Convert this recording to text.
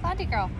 Blondie girl.